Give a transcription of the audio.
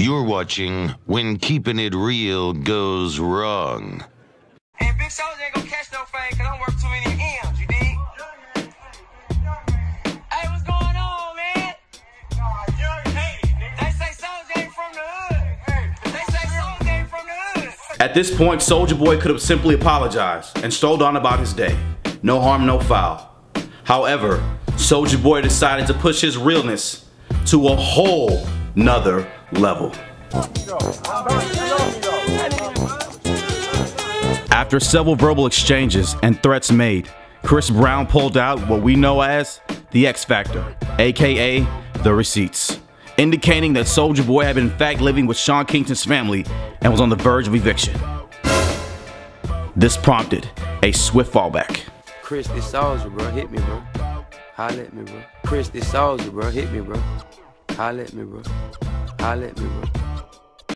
You're watching When Keeping It Real Goes Wrong. And Big Soulja ain't gonna catch no fame cause I don't work too many M's, you dig? Hey, what's going on, man? They say Soulja ain't from the hood. They say Soulja ain't from the hood. At this point, Soulja Boy could have simply apologized and strolled on about his day. No harm, no foul. However, Soulja Boy decided to push his realness to a whole nother level. After several verbal exchanges and threats made, Chris Brown pulled out what we know as the X Factor, aka the receipts, indicating that Soulja Boy had been in fact living with Sean Kingston's family and was on the verge of eviction. This prompted a swift fallback. Chris, this Soulja, bro. Hit me, bro. Holla at me, bro. Chris, this Soulja, bro. Hit me, bro. Holla at me, bro. alle Möglichkeiten.